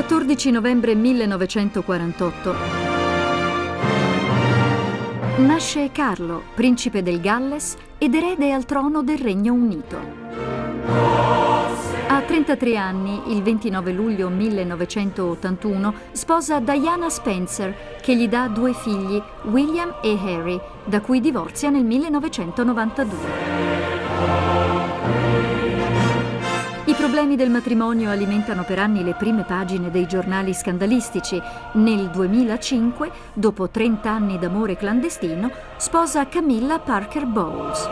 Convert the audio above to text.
12 novembre 1948. Nasce Carlo, principe del Galles ed erede al trono del Regno Unito. A 33 anni, il 29 luglio 1981, sposa Diana Spencer, che gli dà due figli, William e Harry, da cui divorzia nel 1992. Problemi del matrimonio alimentano per anni le prime pagine dei giornali scandalistici. Nel 2005, dopo 30 anni d'amore clandestino, sposa Camilla Parker Bowles.